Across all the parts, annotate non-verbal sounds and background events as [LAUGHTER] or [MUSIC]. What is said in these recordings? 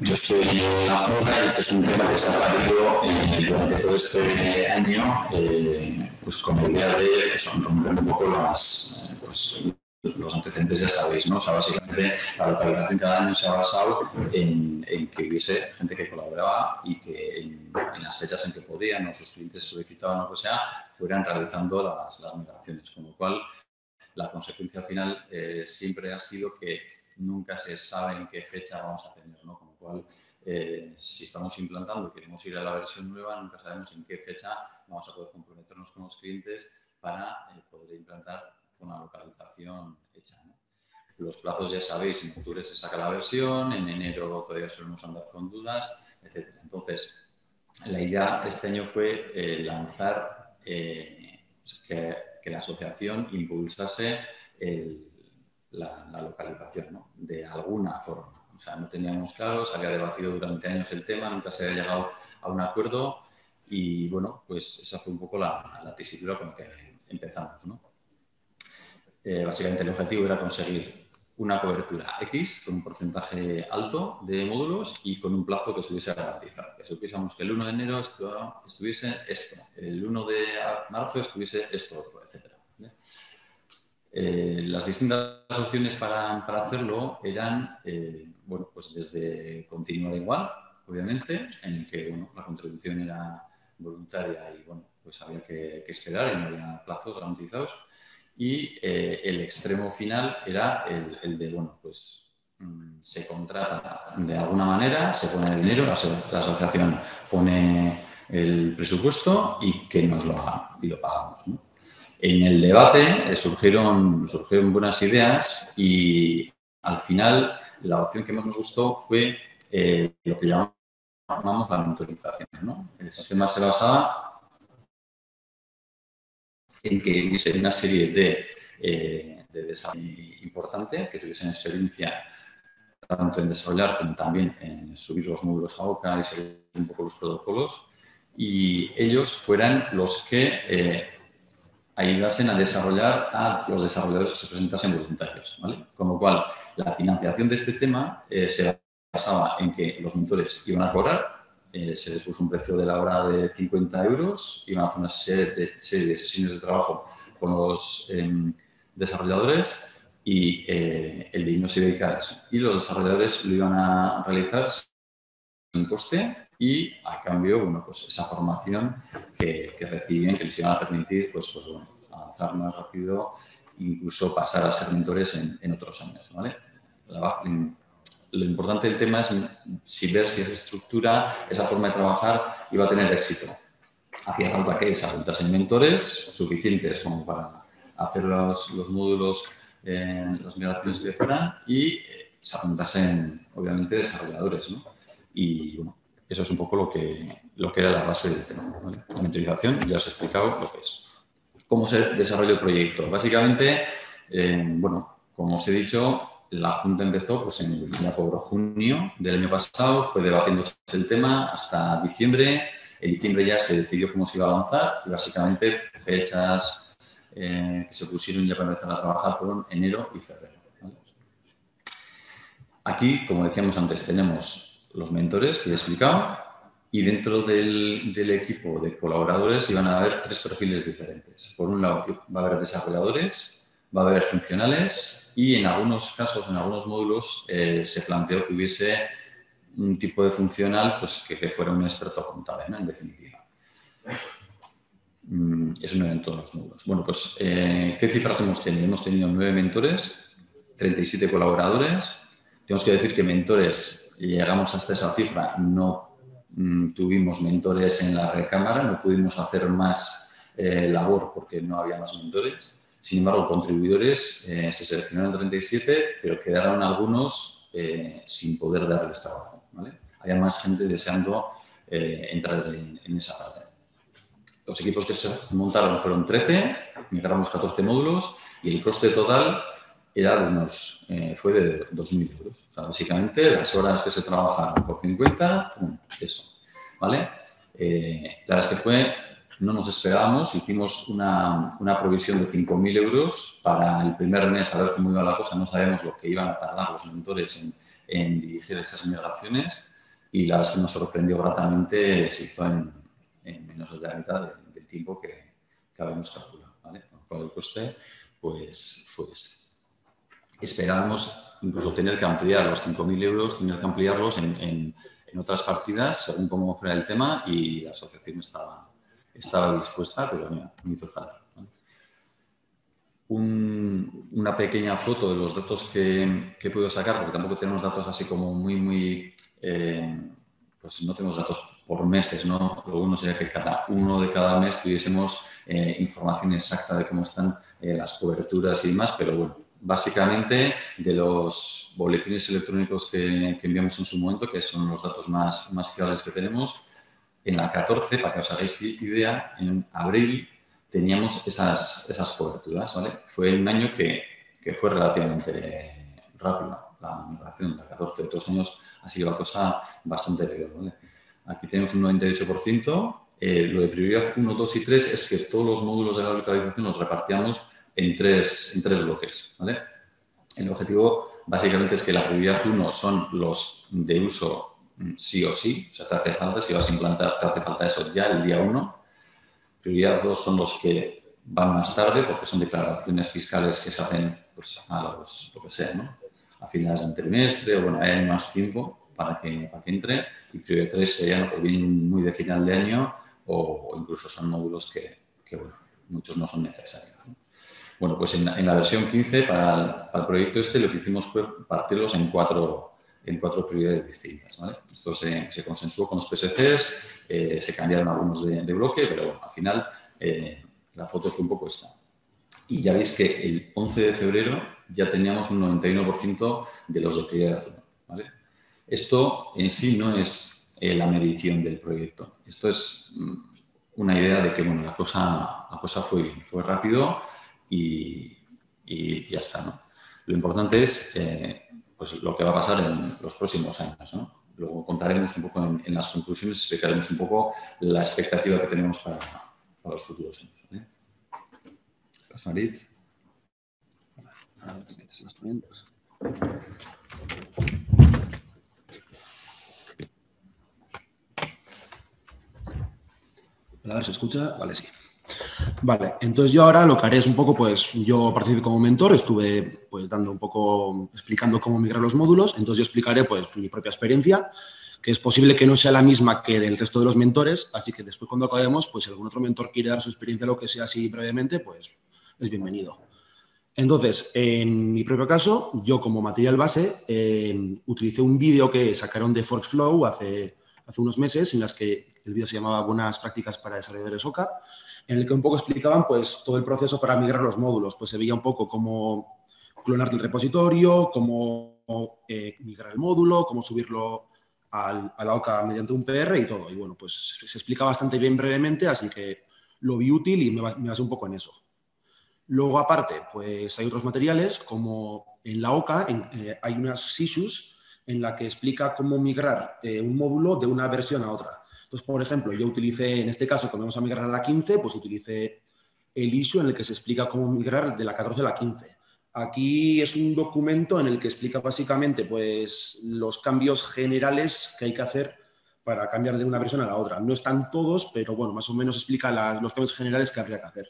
Yo estoy en la Junta y este es un tema que se ha parido eh, durante todo este año eh, pues con la idea de pues, romper un poco las, pues, los antecedentes ya sabéis, ¿no? O sea, básicamente la localización cada año se ha basado en, que hubiese gente que colaboraba y que en, las fechas en que podían o sus clientes solicitaban o lo que sea, fueran realizando las, las migraciones. Con lo cual, la consecuencia final eh, siempre ha sido que nunca se sabe en qué fecha vamos a tener, ¿no? Con lo cual, eh, si estamos implantando y queremos ir a la versión nueva, nunca sabemos en qué fecha vamos a poder comprometernos con los clientes para eh, poder implantar una localización hecha. Los plazos ya sabéis, en octubre se saca la versión, en enero todavía solemos andar con dudas, etc. Entonces, la idea este año fue eh, lanzar que, la asociación impulsase la, localización de alguna forma. O sea, no teníamos claro, se había debatido durante años el tema, nunca se había llegado a un acuerdo y bueno, pues esa fue un poco la, la tesitura con la que empezamos. ¿no? Eh, básicamente el objetivo era conseguir una cobertura X con un porcentaje alto de módulos y con un plazo que se hubiese garantizado. Que supiésemos que el 1 de enero estuviese esto, el 1 de marzo estuviese esto etc. Eh, las distintas opciones para, hacerlo eran, eh, bueno, pues desde continuar igual, obviamente, en el que la contribución era voluntaria y bueno, pues había que, que esperar y no había plazos garantizados y eh, el extremo final era el, de, bueno, pues mm, se contrata de alguna manera, se pone el dinero, la, asociación pone el presupuesto y que nos lo haga y lo pagamos. En el debate eh, surgieron, surgieron buenas ideas y al final la opción que más nos gustó fue eh, lo que llamamos la monitorización. El sistema se basaba en que hubiese una serie de, eh, de desarrollo importante, que tuviesen experiencia tanto en desarrollar como también en subir los módulos a OCA y seguir un poco los protocolos, y ellos fueran los que eh, ayudasen a desarrollar a los desarrolladores que se presentasen voluntarios. Con lo cual, la financiación de este tema eh, se basaba en que los mentores iban a cobrar eh, se les puso un precio de la hora de 50 euros, iban a hacer una serie de, sesiones de trabajo con los em, desarrolladores y eh, el dinero se iba a eso. Y los desarrolladores lo iban a realizar sin coste y a cambio, bueno, pues esa formación que, que reciben, que les iban a permitir, pues, pues bueno, avanzar más rápido, incluso pasar a ser mentores en, otros años, ¿vale? lo importante del tema es si ver si esa estructura, esa forma de trabajar iba a tener éxito. Hacía falta que se apuntasen mentores suficientes como para hacer los, módulos, eh, las migraciones que fueran y se apuntasen, obviamente, desarrolladores. Y bueno, eso es un poco lo que, lo que era la base del tema. La mentorización, ya os he explicado lo que es. ¿Cómo se desarrolla el proyecto? Básicamente, eh, bueno, como os he dicho, la Junta empezó pues, en junio del año pasado, fue debatiéndose el tema hasta diciembre. En diciembre ya se decidió cómo se iba a avanzar y básicamente fechas eh, que se pusieron ya para empezar a trabajar fueron enero y febrero. Aquí, como decíamos antes, tenemos los mentores que he explicado y dentro del, del, equipo de colaboradores iban a haber tres perfiles diferentes. Por un lado, va a haber desarrolladores, va a haber funcionales y en algunos casos, en algunos módulos, eh, se planteó que hubiese un tipo de funcional pues, que, fuera un experto contable, en definitiva. Mm, eso no era en todos los módulos. Bueno, pues, eh, ¿qué cifras hemos tenido? Hemos tenido nueve mentores, 37 colaboradores. Tenemos que decir que mentores, llegamos hasta esa cifra, no mm, tuvimos mentores en la recámara, no pudimos hacer más eh, labor porque no había más mentores. Sin embargo, contribuidores eh, se seleccionaron 37, pero quedaron algunos eh, sin poder darles trabajo. Había más gente deseando entrar en, esa parte. Los equipos que se montaron fueron 13, migramos 14 módulos y el coste total era de unos, fue de 2.000 euros. O sea, básicamente las horas que se trabajaron por 50, eso. ¿vale? la verdad es que fue no nos esperábamos, hicimos una, una provisión de 5.000 euros para el primer mes, a ver cómo iba la cosa, no sabemos lo que iban a tardar los mentores en, en dirigir esas migraciones y la verdad que nos sorprendió gratamente, se hizo en, menos de la mitad del tiempo que, habíamos calculado. Con el coste, pues, pues esperábamos incluso tener que ampliar los 5.000 euros, tener que ampliarlos en, otras partidas según cómo fuera el tema y la asociación estaba, estaba dispuesta, pero mira, me hizo falta. una pequeña foto de los datos que, que puedo sacar, porque tampoco tenemos datos así como muy, muy... Eh, pues no tenemos datos por meses, ¿no? Lo uno sería que cada uno de cada mes tuviésemos eh, información exacta de cómo están eh, las coberturas y demás, pero bueno, básicamente de los boletines electrónicos que, enviamos en su momento, que son los datos más, fiables que tenemos, en la 14, para que os hagáis idea, en abril teníamos esas, esas coberturas. Fue un año que, fue relativamente rápido la migración, la 14, otros años ha sido la cosa bastante peor. Aquí tenemos un 98%, eh, lo de prioridad 1, 2 y 3 es que todos los módulos de la localización los repartíamos en tres, en tres bloques. ¿vale? El objetivo básicamente es que la prioridad 1 son los de uso mm, sí o sí, o sea, te hace falta, si vas a implantar, te hace falta eso ya el día 1. Prioridad 2 son los que van más tarde porque son declaraciones fiscales que se hacen pues, a los, lo que sea, ¿no? a finales del trimestre o bueno, hay más tiempo para que, para que entre. Y prioridad 3 serían o bien muy de final de año o, incluso son módulos que, que bueno, muchos no son necesarios. Bueno, pues en, la versión 15 para el, proyecto este lo que hicimos fue partirlos en cuatro, en cuatro prioridades distintas. Esto se, se, consensuó con los PSCs, eh, se cambiaron algunos de, bloque, pero bueno, al final eh, la foto fue un poco esta. Y ya veis que el 11 de febrero ya teníamos un 91% de los de prioridad ¿vale? Esto en sí no es eh, la medición del proyecto. Esto es mm, una idea de que bueno, la, cosa, la cosa fue, fue rápido y, ya está. ¿no? Lo importante es eh, pues lo que va a pasar en los próximos años. ¿no? Luego contaremos un poco en, las conclusiones, explicaremos un poco la expectativa que tenemos para, los futuros años. ¿eh? A ver, ¿se escucha? Vale, sí. Vale, entonces yo ahora lo que haré es un poco, pues yo participé como mentor, estuve pues dando un poco, explicando cómo migrar los módulos, entonces yo explicaré pues mi propia experiencia, que es posible que no sea la misma que del resto de los mentores, así que después cuando acabemos, pues si algún otro mentor quiere dar su experiencia, lo que sea así brevemente, pues es bienvenido. Entonces, en mi propio caso, yo como material base eh, utilicé un vídeo que sacaron de Forkflow hace, hace unos meses, en las que el vídeo se llamaba Buenas prácticas para desarrolladores OCA, en el que un poco explicaban pues, todo el proceso para migrar los módulos. Pues se veía un poco cómo clonar el repositorio, cómo eh, migrar el módulo, cómo subirlo a la OCA mediante un PR y todo. Y bueno, pues se explica bastante bien brevemente, así que lo vi útil y me, basé un poco en eso. Luego, aparte, pues hay otros materiales, como en la OCA eh, hay unas issues en la que explica cómo migrar eh, un módulo de una versión a otra. Entonces, por ejemplo, yo utilicé, en este caso, cuando vamos a migrar a la 15, pues utilicé el issue en el que se explica cómo migrar de la 14 a la 15. Aquí es un documento en el que explica básicamente pues, los cambios generales que hay que hacer para cambiar de una versión a la otra. No están todos, pero bueno, más o menos explica los cambios generales que habría que hacer.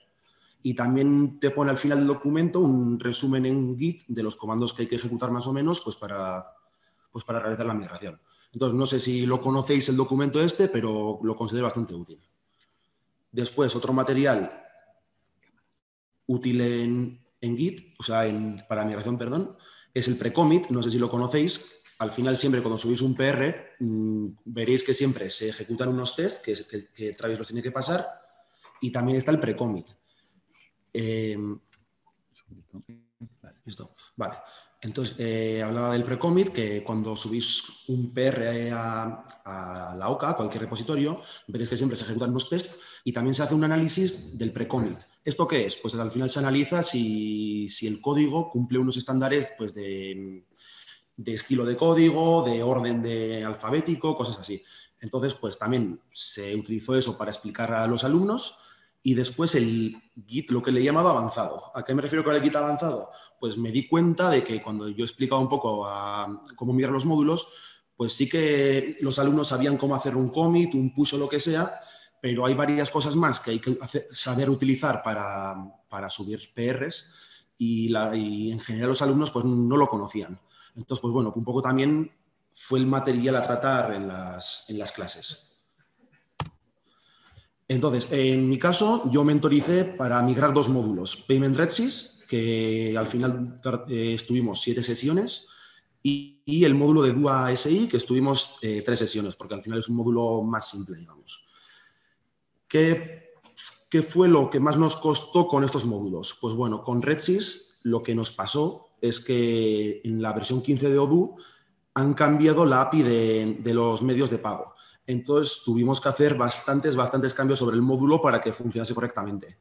Y también te pone al final del documento un resumen en Git de los comandos que hay que ejecutar más o menos pues para, pues para realizar la migración. Entonces, no sé si lo conocéis el documento este, pero lo considero bastante útil. Después, otro material útil en, Git, o sea, en, para migración, perdón, es el pre-commit. No sé si lo conocéis. Al final, siempre cuando subís un PR, mm, veréis que siempre se ejecutan unos tests que, que, Travis los tiene que pasar y también está el pre-commit. Eh, listo. Vale. Entonces, eh, hablaba del pre-commit, que cuando subís un PR a, la OCA, a cualquier repositorio, veréis que siempre se ejecutan unos tests y también se hace un análisis del pre-commit. ¿Esto qué es? Pues al final se analiza si, el código cumple unos estándares pues, de, estilo de código, de orden de alfabético, cosas así. Entonces, pues también se utilizó eso para explicar a los alumnos y después el Git, lo que le he llamado avanzado. ¿A qué me refiero con el Git avanzado? Pues me di cuenta de que cuando yo explicaba un poco a, cómo mirar los módulos, pues sí que los alumnos sabían cómo hacer un commit, un push o lo que sea, pero hay varias cosas más que hay que saber utilizar para, para subir PRs y, y, en general los alumnos pues no lo conocían. Entonces, pues bueno, un poco también fue el material a tratar en las, en las clases. Entonces, en mi caso, yo mentoricé para migrar dos módulos. Payment Redsys, que al final eh, estuvimos siete sesiones, y, el módulo de DUA SI, que estuvimos eh, tres sesiones, porque al final es un módulo más simple, digamos. ¿Qué, ¿Qué, fue lo que más nos costó con estos módulos? Pues bueno, con Redsys lo que nos pasó es que en la versión 15 de Odoo han cambiado la API de los medios de pago. Entonces tuvimos que hacer bastantes, bastantes cambios sobre el módulo para que funcionase correctamente.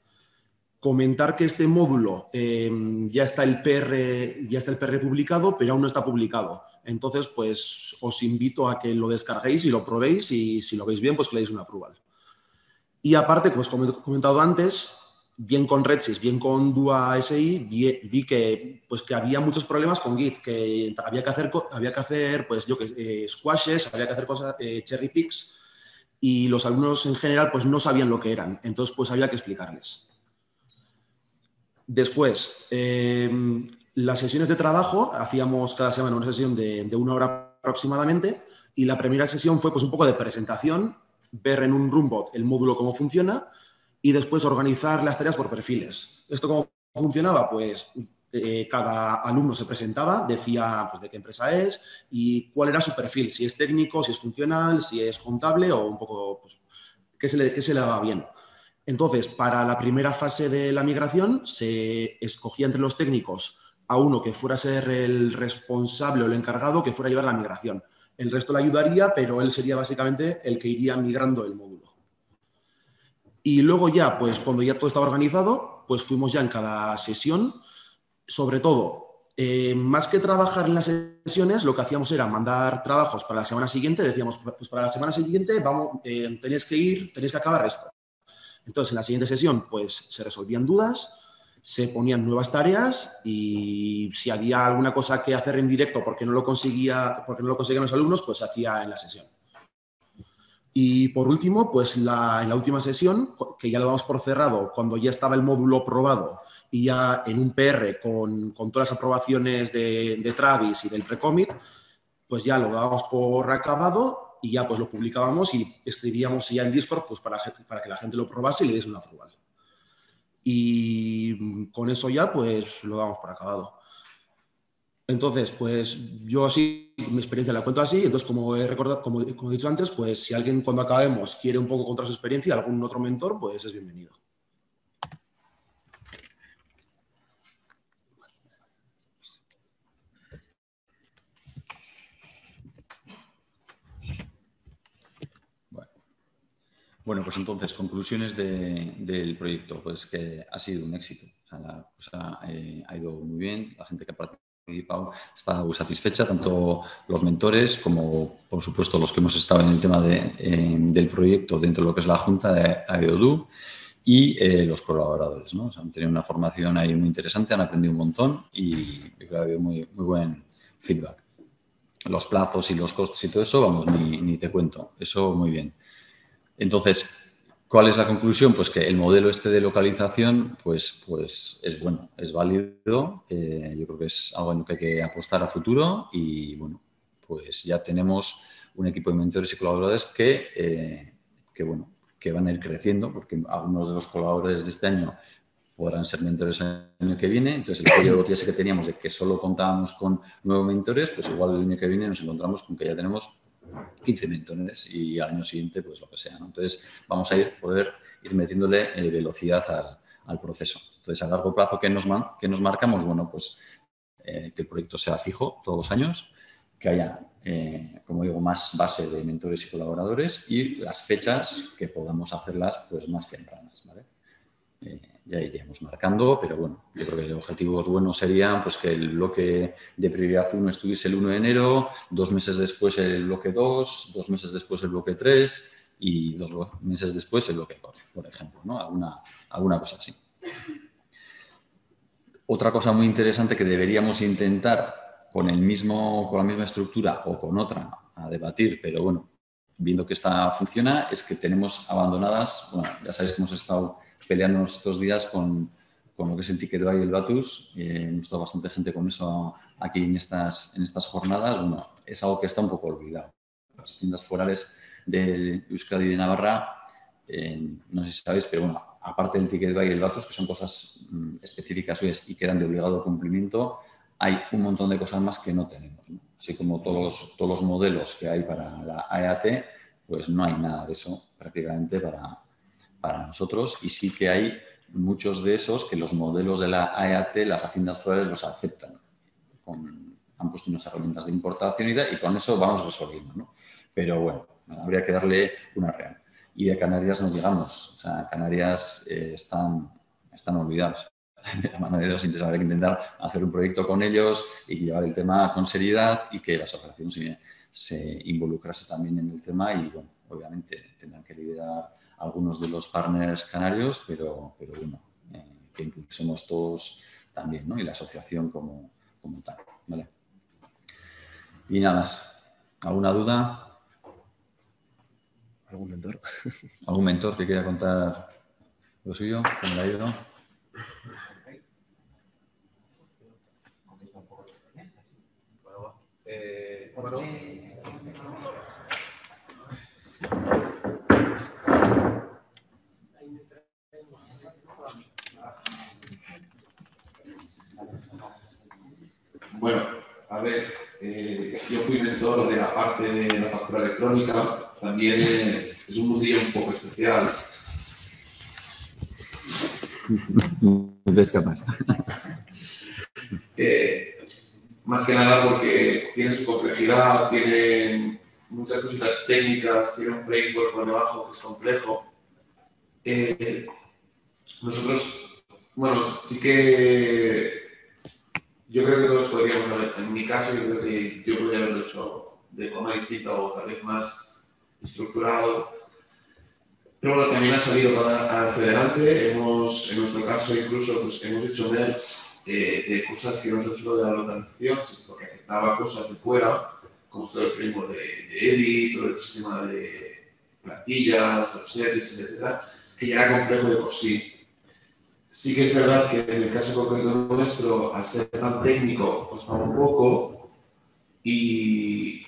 Comentar que este módulo em, ya, está el PR, ya está el PR publicado, pero aún no está publicado. Entonces, pues os invito a que lo descarguéis y lo probéis y si lo veis bien, pues que le deis una approval. Y aparte, como os he comentado antes, bien con Redsys, bien con Dua SI, vi, que, pues, que había muchos problemas con Git, que había que hacer, había que hacer pues, yo, que, eh, squashes, había que hacer cosas, eh, cherry picks, y los alumnos en general pues, no sabían lo que eran. Entonces, pues había que explicarles. Después, em, las sesiones de trabajo, hacíamos cada semana una sesión de, de, una hora aproximadamente, y la primera sesión fue pues, un poco de presentación, ver en un Roombot el módulo cómo funciona, y después organizar las tareas por perfiles. ¿Esto cómo funcionaba? Pues eh, cada alumno se presentaba, decía pues, de qué empresa es y cuál era su perfil, si es técnico, si es funcional, si es contable o un poco pues, qué, se le, qué se le daba bien. Entonces, para la primera fase de la migración se escogía entre los técnicos a uno que fuera a ser el responsable o el encargado que fuera a llevar la migración. El resto le ayudaría, pero él sería básicamente el que iría migrando el módulo. Y luego ya, pues cuando ya todo estaba organizado, pues fuimos ya en cada sesión. Sobre todo, eh, más que trabajar en las sesiones, lo que hacíamos era mandar trabajos para la semana siguiente. Decíamos, pues para la semana siguiente vamos, eh, tenéis que ir, tenéis que acabar esto. Entonces, en la siguiente sesión, pues se resolvían dudas, se ponían nuevas tareas y si había alguna cosa que hacer en directo porque no lo conseguía, porque no lo conseguían los alumnos, pues hacía en la sesión. Y por último, pues en la última sesión, que ya lo damos por cerrado, cuando ya estaba el módulo probado y ya en un PR con, con todas las aprobaciones de, Travis y del pre-commit, pues ya lo dábamos por acabado y ya pues lo publicábamos y escribíamos ya en Discord pues para, para que la gente lo probase y le diese una approval. Y con eso ya pues lo damos por acabado. Entonces, pues yo así, mi experiencia la cuento así, entonces como he recordado, como, he dicho antes, pues si alguien cuando acabemos quiere un poco contar su experiencia, algún otro mentor, pues es bienvenido. Bueno, pues entonces, conclusiones del proyecto, pues que ha sido un éxito. O sea, la cosa eh, ha ido muy bien, la gente que ha está muy satisfecha, tanto los mentores como, por supuesto, los que hemos estado en el tema de, del proyecto dentro de lo que es la Junta de AEODU y eh, los colaboradores. ¿no? han tenido una formación ahí muy interesante, han aprendido un montón y ha habido muy, muy buen feedback. Los plazos y los costes y todo eso, vamos, ni, ni te cuento. Eso muy bien. Entonces, ¿Cuál es la conclusión? Pues que el modelo este de localización pues, pues es bueno, es válido. Eh, yo creo que es algo en lo que hay que apostar a futuro y bueno, pues ya tenemos un equipo de mentores y colaboradores que, eh, que, bueno, que van a ir creciendo porque algunos de los colaboradores de este año podrán ser mentores el año que viene. Entonces, el periodo que teníamos de que solo contábamos con nuevos mentores, pues igual el año que viene nos encontramos con que ya tenemos 15 mentores y al año siguiente, pues lo que sea. Entonces, vamos a poder ir metiéndole eh, velocidad al, proceso. Entonces, a largo plazo, ¿qué nos, que nos marcamos? Bueno, pues eh, que el proyecto sea fijo todos los años, que haya, eh, como digo, más base de mentores y colaboradores y las fechas que podamos hacerlas pues más tempranas. ¿vale? Ya iríamos marcando, pero bueno, yo creo que objetivos buenos serían pues, que el bloque de prioridad 1 estuviese el 1 de enero, dos meses después el bloque 2, dos meses después el bloque 3 y dos meses después el bloque core, por ejemplo, ¿no? alguna, alguna cosa así. Otra cosa muy interesante que deberíamos intentar con, el mismo, con la misma estructura o con otra a debatir, pero bueno, viendo que esta funciona, es que tenemos abandonadas, bueno, ya sabéis que hemos estado peleando estos días con, con lo que es el Ticket Buy y el Batus, eh, hemos estado bastante gente con eso aquí en estas, en estas jornadas, bueno, es algo que está un poco olvidado. Las tiendas forales de Euskadi y de Navarra, eh, no sé si sabéis, pero bueno, aparte del Ticket Buy y el Batus, que son cosas mm, específicas y que eran de obligado cumplimiento, hay un montón de cosas más que no tenemos. Así como todos, todos los modelos que hay para la AEAT, pues no hay nada de eso prácticamente para, para nosotros y sí que hay muchos de esos que los modelos de la AEAT, las haciendas forales los aceptan. han puesto unas herramientas de importación y, y con eso vamos resolviendo. ¿no? Pero bueno, habría que darle una real. Y de Canarias nos llegamos. O sea, Canarias eh, están, están olvidados. [LAUGHS] De mano de Dios, habrá que intentar hacer un proyecto con ellos y llevar el tema con seriedad y que la asociación se, se involucrase también en el tema y, bueno, obviamente tendrán que liderar algunos de los partners canarios, pero, pero bueno, eh, que impulsemos todos también, ¿no? Y la asociación como, como tal, ¿vale? Y nada más. ¿Alguna duda? ¿Algún mentor? [LAUGHS] ¿Algún mentor que quiera contar lo suyo? ¿Cómo le ha ido? Eh, bueno, Bueno, a ver, eh, yo fui mentor de la parte de la factura electrónica, también eh, es un día un poco especial. [LAUGHS] ¿Ves capaz? Eh, más que nada porque tiene su complejidad, tiene muchas cositas técnicas, tiene un framework por debajo que es complejo. nosotros, bueno, sí que yo creo que todos podríamos haber, en mi caso, yo creo que yo podría haberlo hecho de forma distinta o tal vez más estructurado. Pero bueno, también ha salido hacia adelante. Hemos, en nuestro caso, incluso pues, hemos hecho merch eh, de cosas que no son solo de la localización, sino que afectaba cosas de fuera, como todo el framework de, de Edit, todo el sistema de plantillas, web services, etc., que ya era complejo de por sí. Sí que es verdad que en el caso concreto nuestro, al ser tan técnico, costaba un poco y,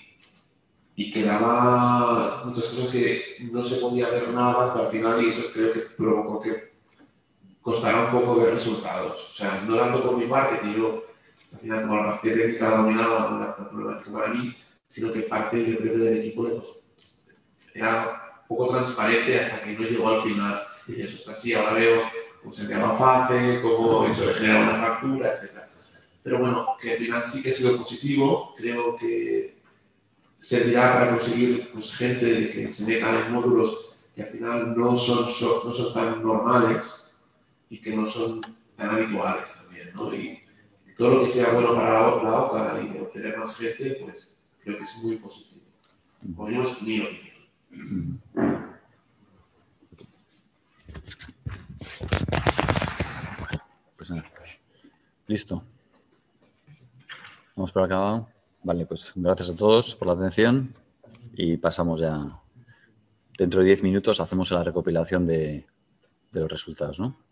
y quedaba muchas cosas que no se podía ver nada hasta el final y eso creo que provocó que costara un poco ver resultados. O sea, no tanto por mi parte, que yo al final como la parte técnica la dominaba, la problemática para mí, sino que parte yo creo del equipo pues, era un poco transparente hasta que no llegó al final. Y eso está así, ahora veo cómo se enviaba fácil, cómo eso le genera una factura, etc. Pero bueno, que al final sí que ha sido positivo, creo que servirá para conseguir pues, gente que se meta en módulos que al final no son, no son tan normales y que no son tan habituales también, ¿no? Y todo lo que sea bueno para la, OCA y de obtener más gente, pues creo que es muy positivo. Por menos mi opinión. Pues nada. Listo. Vamos por acá. Vale, pues gracias a todos por la atención y pasamos ya. Dentro de 10 minutos hacemos la recopilación de, de los resultados, ¿no?